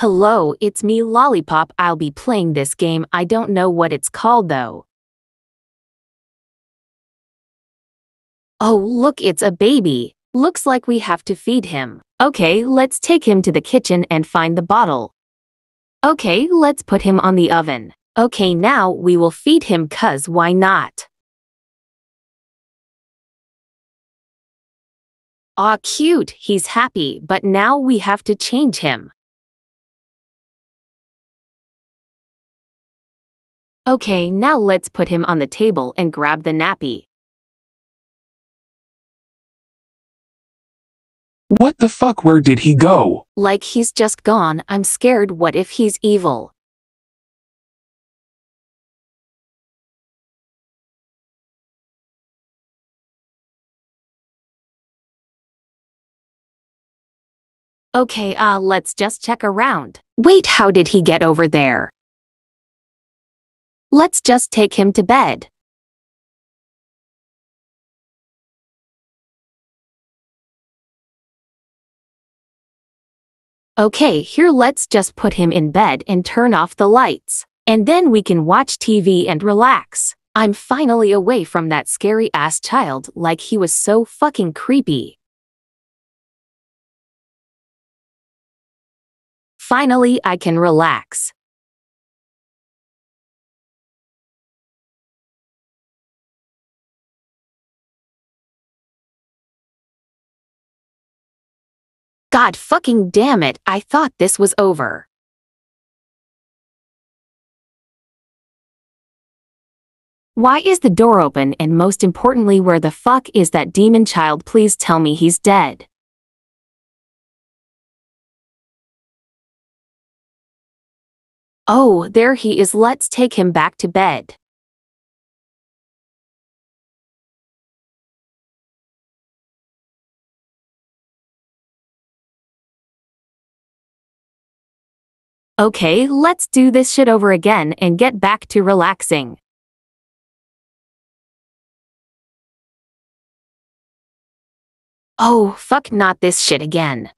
Hello, it's me Lollipop. I'll be playing this game. I don't know what it's called though. Oh, look, it's a baby. Looks like we have to feed him. Okay, let's take him to the kitchen and find the bottle. Okay, let's put him on the oven. Okay, now we will feed him cuz why not? Aw, cute, he's happy, but now we have to change him. Okay, now let's put him on the table and grab the nappy. What the fuck where did he go? Like he's just gone, I'm scared what if he's evil. Okay, uh, let's just check around. Wait, how did he get over there? Let's just take him to bed. Okay, here let's just put him in bed and turn off the lights. And then we can watch TV and relax. I'm finally away from that scary ass child like he was so fucking creepy. Finally, I can relax. God fucking damn it, I thought this was over. Why is the door open and most importantly where the fuck is that demon child please tell me he's dead. Oh, there he is let's take him back to bed. Okay, let's do this shit over again and get back to relaxing. Oh, fuck not this shit again.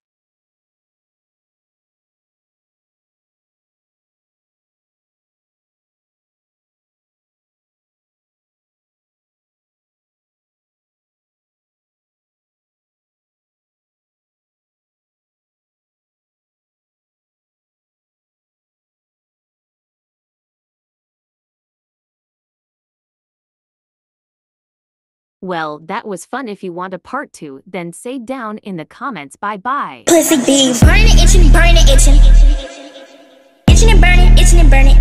Well, that was fun. If you want a part two, then say down in the comments bye bye. Pussy bees. Burning itching, burning itching. Itching and burning, itching and burning.